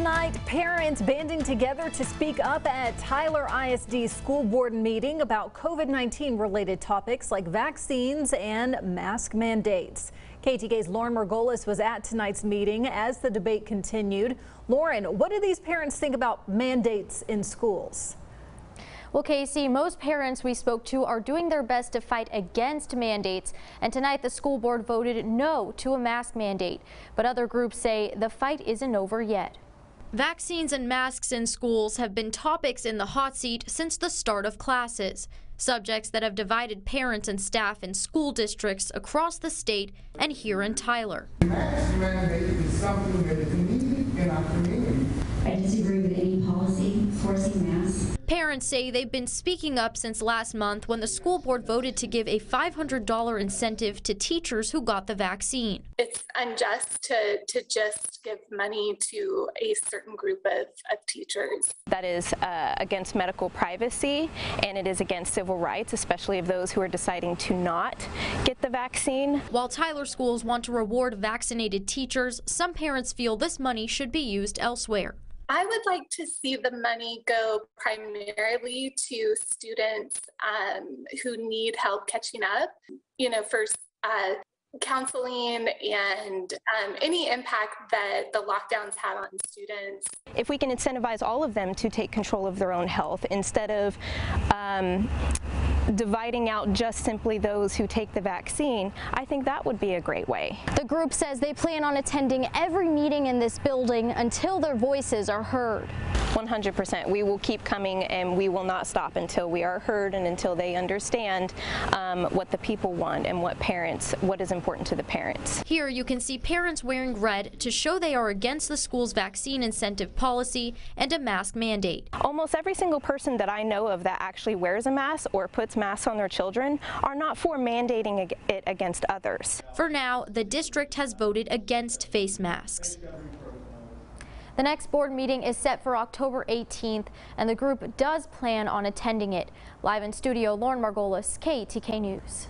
Tonight, parents banding together to speak up at Tyler ISD school board meeting about COVID-19 related topics like vaccines and mask mandates. KETK's Lauren Margolis was at tonight's meeting as the debate continued. Lauren, what do these parents think about mandates in schools? Well, Casey, most parents we spoke to are doing their best to fight against mandates, and tonight the school board voted no to a mask mandate. But other groups say the fight isn't over yet. Vaccines and masks in schools have been topics in the hot seat since the start of classes. Subjects that have divided parents and staff in school districts across the state and here in Tyler. Mask mandate is something that is needed in our community. I disagree with any policy forcing masks. Parents say they've been speaking up since last month when the school board voted to give a $500 incentive to teachers who got the vaccine. it's unjust to to just give money to a certain group of, of teachers. that is uh, against medical privacy and it is against civil rights, especially of those who are deciding to not get the vaccine. While Tyler schools want to reward vaccinated teachers, some parents feel this money should be used elsewhere. I would like to see the money go primarily to students um, who need help catching up. You know, for uh, counseling and um, any impact that the lockdowns had on students. If we can incentivize all of them to take control of their own health instead of um, dividing out just simply those who take the vaccine, I think that would be a great way. The group says they plan on attending every meeting in this building until their voices are heard. 100%. We will keep coming and we will not stop until we are heard and until they understand um, what the people want and what parents, what is important to the parents. Here you can see parents wearing red to show they are against the school's vaccine incentive policy and a mask mandate. Almost every single person that I know of that actually wears a mask or puts masks on their children are not for mandating it against others. For now, the district has voted against face masks. The next board meeting is set for October 18th, and the group does plan on attending it. Live in studio, Lauren Margolis, KETK News.